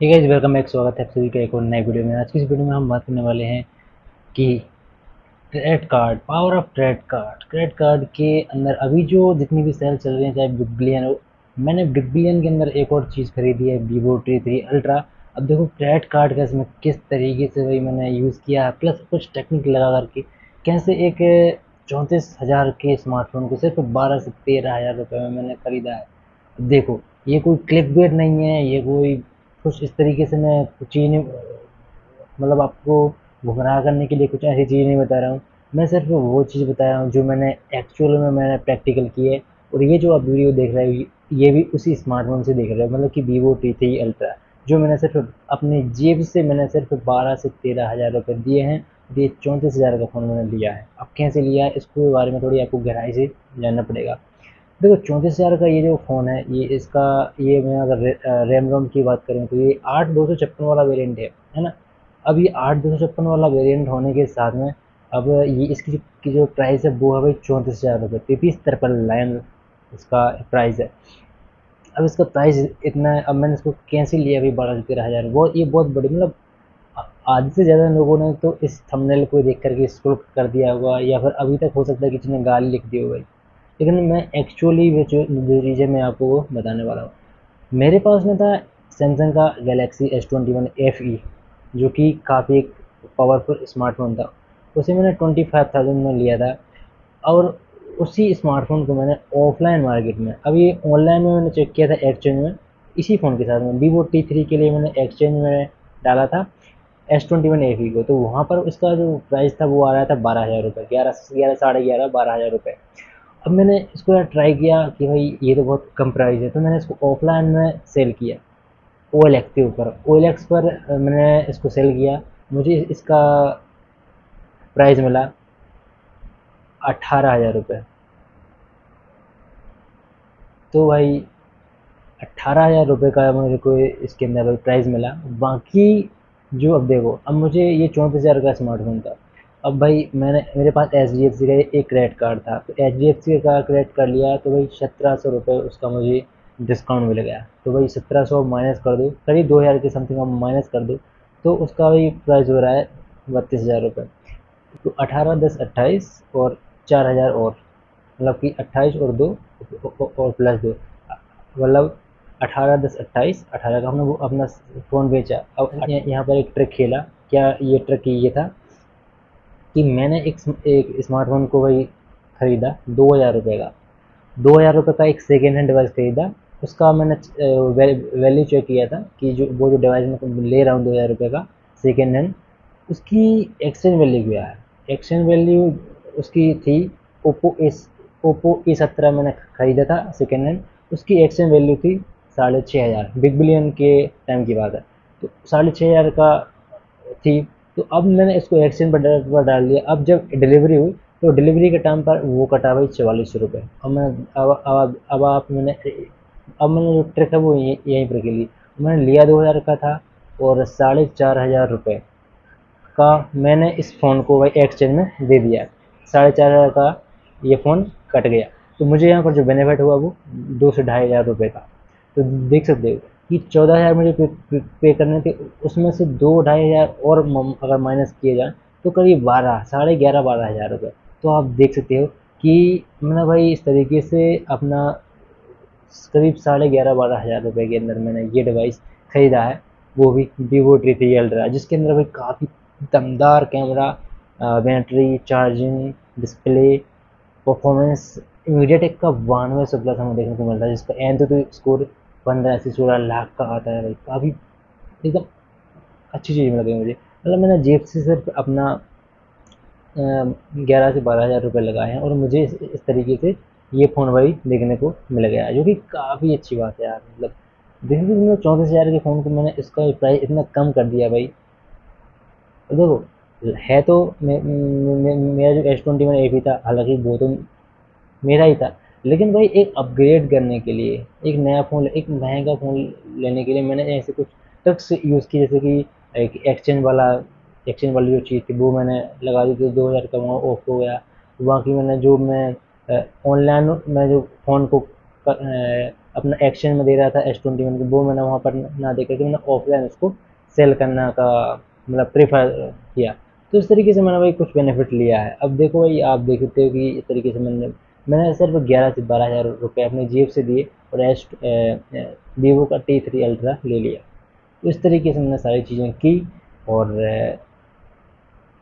ठीक है welcome back स्वागत है आप सभी का एक और नए वीडियो में। आज की इस वीडियो में हम बात करने वाले हैं कि credit card power of credit card credit card के अंदर अभी जो जितनी भी सेल चल रही है, चाहे बिग बिलियन हो, मैंने बिग बिलियन के अंदर एक और चीज़ खरीदी है वीवो टी थ्री अल्ट्रा अब देखो क्रेडिट कार्ड का इसमें किस तरीके से भाई मैंने यूज़ किया है प्लस कुछ टेक्निक लगा करके, कैसे एक चौंतीस हज़ार के स्मार्टफ़ोन को सिर्फ़ बारह से तेरह हज़ार रुपये में मैंने ख़रीदा है। देखो, ये कोई क्लिक बेट नहीं है, ये कोई कुछ इस तरीके से मैं चीज़ नहीं मतलब आपको गुमराह करने के लिए कुछ ऐसी चीज़ नहीं बता रहा हूँ। मैं सिर्फ़ वो चीज़ बता रहा हूँ जो मैंने एक्चुअल में मैंने प्रैक्टिकल की है और ये जो आप वीडियो देख रहे हो, ये भी उसी स्मार्टफ़ोन से देख रहे हो मतलब कि वीवो टी थ्री अल्ट्रा जो मैंने सिर्फ़ अपनी जेब से मैंने सिर्फ़ बारह से तेरह हज़ार रुपये दिए हैं ये चौंतीस हज़ार का फ़ोन मैंने लिया है। अब कैसे लिया है, इसके बारे में थोड़ी आपको गहराई से जानना पड़ेगा। देखो, चौंतीस हज़ार का ये जो फ़ोन है, ये इसका, ये मैं अगर रैम रोम की बात करूँ तो ये आठ दो सौ छप्पन वाला वेरिएंट है है ना? अब ये आठ दो सौ छप्पन वाला वेरिएंट होने के साथ में, अब ये इसकी की जो प्राइस है, वो है भाई चौंतीस हज़ार रुपये तैतीस तिरपन लाइन इसका प्राइस है। अब इसका प्राइस इतना है, अब मैंने इसको कैसे लिया अभी बारह तेरह हज़ार? वो, ये बहुत बड़ी मतलब आधे से ज़्यादा लोगों ने तो इस थंबनेल को देख करके स्क्रॉल कर दिया होगा, या फिर अभी तक हो सकता है किसी ने गाली लिख दी हो भाई। लेकिन मैं एक्चुअली जो जो चीज़ें मैं आपको वो बताने वाला हूँ। मेरे पास में था सैमसंग का Galaxy S twenty one F E जो कि काफ़ी एक पावरफुल स्मार्टफ़ोन था। उसे मैंने ट्वेंटी फाइव थाउज़ेंड में लिया था और उसी स्मार्टफ़ोन को मैंने ऑफलाइन मार्केट में अभी ऑनलाइन में मैंने चेक किया था एक्सचेंज में, इसी फ़ोन के साथ में वीवो टी थ्री के लिए मैंने एक्सचेंज में डाला था S twenty one F E को। तो वहाँ पर उसका जो प्राइस था वो आ रहा था बारह हज़ार रुपये, ग्यारह ग्यारह, साढ़े ग्यारह, बारह हज़ार रुपये। अब मैंने इसको यार ट्राई किया कि भाई ये तो बहुत कम प्राइस है तो मैंने इसको ऑफलाइन में सेल किया ओ एल एक्स के ऊपर। ओ एल एक्स पर मैंने इसको सेल किया। मुझे इसका प्राइस मिला अट्ठारह हज़ार रुपये तो भाई अट्ठारह हज़ार रुपये का मुझे को इसके अंदर प्राइस मिला। बाकी जो, अब देखो, अब मुझे ये चौंतीस हज़ार का स्मार्टफ़ोन था। अब भाई मैंने मेरे पास एच डी एफ़ सी का एक क्रेडिट कार्ड था तो एच डी एफ़ सी का क्रेडिट कार्ड लिया तो भाई सत्रह सौ रुपये उसका मुझे डिस्काउंट मिल गया। तो भाई सत्रह सौ माइनस कर दो करीब दो हज़ार के समथिंग आप माइनस कर दो तो उसका भाई प्राइस हो रहा है बत्तीस हज़ार रुपये तो अठारह दस अट्ठाईस और चार हज़ार और मतलब कि अट्ठाईस और दो और प्लस दो। मतलब अठारह दस अट्ठाईस अठारह का हमने वो अपना फ़ोन बेचा। अब यहाँ पर एक ट्रिक खेला क्या ये ट्रिक ये था? कि मैंने एक एक स्मार्टफ़ोन को भाई ख़रीदा, दो हज़ार रुपये का। दो हज़ार रुपये का एक सेकेंड हैंड डिवाइस ख़रीदा। उसका मैंने वैल्यू चेक किया था कि जो, वो जो डिवाइस मैं ले रहा हूँ दो हज़ार रुपये का सेकेंड हैंड उसकी एक्सचेंज वैल्यू क्या है? एक्सचेंज वैल्यू उसकी थी ओप्पो एस ओप्पो ए सत्रह मैंने ख़रीदा था सेकेंड हैंड उसकी एक्सचेंज वैल्यू थी साढ़े छः हज़ार। बिग बिलियन के टाइम की बात है। तो साढ़े छः हज़ार का थी तो अब मैंने इसको एक्सचेंज पर डाल दिया। अब जब डिलीवरी हुई तो डिलीवरी के टाइम पर वो कटा भाई चवालीस रुपये अब मैं अब अब अब आप मैंने अब मैंने जो ट्रिक है वो यहीं पर के लिए मैंने लिया दो हज़ार का था और साढ़े चार हज़ार रुपये का मैंने इस फ़ोन को भाई एक्सचेंज में दे दिया। साढ़े चार हज़ार का ये फ़ोन कट गया। तो मुझे यहाँ पर जो बेनिफिट हुआ वो दो से ढाई हज़ार रुपये का। तो देख सकते हो। कि चौदह हज़ार मुझे पे, पे, करने थे उसमें से दो ढाई हज़ार और अगर माइनस किए जाए तो करीब बारह साढ़े ग्यारह बारह हज़ार रुपये तो आप देख सकते हो कि मैंने भाई इस तरीके से अपना करीब साढ़े ग्यारह बारह हज़ार रुपये के अंदर मैंने ये डिवाइस ख़रीदा है वो भी वीवो टी थ्री अल्ट्रा जिसके अंदर भाई काफ़ी दमदार camera battery charging display performance MediaTek का बानवे सौ प्लस हमें देखने को मिलता है जिसका एन तो स्कोर पंद्रह से सोलह लाख का आता है भाई। काफ़ी एकदम अच्छी चीज़ मिल गई मुझे। मतलब मैंने जेब से सिर्फ़ अपना ग्यारह से बारह हज़ार रुपये लगाए हैं और मुझे इस, इस तरीके से ये फ़ोन भाई देखने को मिल गया है जो कि काफ़ी अच्छी बात है यार। मतलब देखिए मैंने चौंतीस हज़ार के फ़ोन को मैंने इसका प्राइस इतना कम कर दिया भाई। देखो है तो मेरा जो एस ट्वेंटी वन ए था हालाँकि वो तो मेरा ही था लेकिन भाई एक अपग्रेड करने के लिए एक नया फ़ोन एक महँगा फ़ोन लेने के लिए मैंने ऐसे कुछ ट्रिक्स यूज़ की जैसे कि एक एक्सचेंज वाला एक्सचेंज वाली जो चीज़ थी वो मैंने लगा दी थी दो हज़ार का वहाँ ऑफ़ हो गया। बाकी मैंने जो मैं ऑनलाइन मैं जो फ़ोन को कर, अपना एक्सचेंज में दे रहा था एस ट्वेंटी वन वो मैंने वहाँ पर ना दे करके मैंने ऑफलाइन उसको सेल करने का मतलब प्रेफर किया। तो इस तरीके से मैंने भाई कुछ बेनिफिट लिया है। अब देखो भाई आप देखते हो कि इस तरीके से मैंने मैंने सिर्फ़ ग्यारह से बारह हज़ार रुपये अपने जेब से दिए और एस वीवो का टी थ्री अल्ट्रा ले लिया। इस तरीके से मैंने सारी चीज़ें की और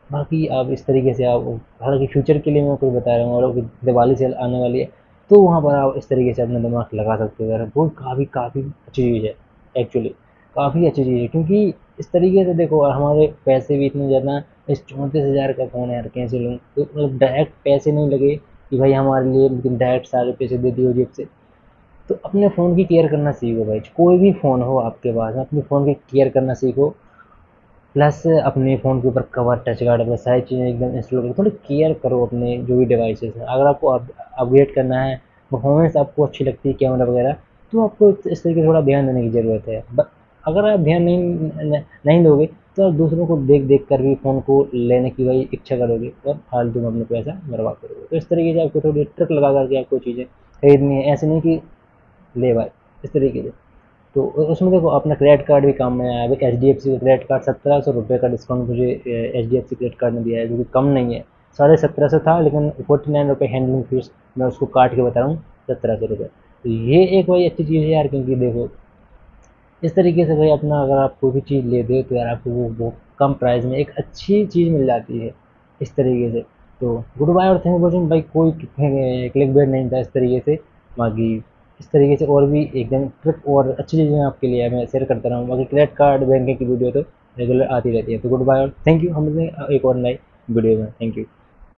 बाकी आप इस तरीके से आप, हालाँकि फ्यूचर के लिए मैं कुछ बता रहा हूँ और दिवाली सेल आने वाली है तो वहाँ पर आप इस तरीके से अपना दिमाग लगा सकते हो। वो काफ़ी काफ़ी अच्छी चीज़ है एक्चुअली काफ़ी अच्छी चीज़ है, क्योंकि इस तरीके से देखो हमारे पैसे भी इतने ज़्यादा इस चौंतीस हज़ार का फ़ोन है, यार, कैसे लूँ? तो मतलब डायरेक्ट पैसे नहीं लगे कि भाई हमारे लिए, लेकिन डायरेक्ट सारे पैसे दे दिए जेब से। तो अपने फ़ोन की केयर करना सीखो भाई। कोई भी फ़ोन हो आपके पास, अपने फ़ोन की केयर करना सीखो। प्लस अपने फ़ोन के ऊपर कवर टच गार्ड अपने सारी चीज़ें एकदम इंस्टॉल करो। थोड़ी केयर करो अपने जो भी डिवाइसेस हैं। अगर आपको अपग्रेड करना है परफॉर्मेंस आपको अच्छी लगती है कैमरा वगैरह तो आपको इस तरीके से थोड़ा ध्यान देने की ज़रूरत है। अगर आप ध्यान नहीं नहीं दोगे तो दूसरों को देख देख कर भी फ़ोन को लेने की भाई इच्छा करोगे और फालतू में अपने पैसा बर्बाद करोगे। तो इस तरीके से आपको थोड़ी ट्रिक लगा करके आपको चीज़ें खरीदनी है। ऐसे नहीं कि ले भाई, इस तरीके से। तो उसमें देखो, अपना क्रेडिट कार्ड भी काम में आया। अभी एच डी एफ़ सी का क्रेडिट कार्ड सत्रह सौ रुपये का डिस्काउंट मुझे H D F C credit card ने दिया है, जो कि कम नहीं है। साढ़े सत्रह सौ था, लेकिन फोर्टी नाइन रुपये हैंडलिंग फ़ीस मैं उसको काट के बता रहा हूँ, सत्रह सौ रुपये तो ये एक भाई अच्छी चीज़ है यार, क्योंकि देखो इस तरीके से भाई अपना अगर आप कोई भी चीज़ ले हो तो यार आपको वो बहुत कम प्राइस में एक अच्छी चीज़ मिल जाती है इस तरीके से। तो गुड बाय और थैंक वॉचिंग भाई कोई क्लिक बेट नहीं था इस तरीके से। बाकी इस तरीके से और भी एकदम ट्रिक और अच्छी चीज़ें आपके लिए, मैं शेयर करता रहूँ बाकी क्रेडिट कार्ड बैंकिंग की वीडियो तो रेगुलर आती रहती है। तो गुड बाय और थैंक यू हम एक और नई वीडियो में। Thank you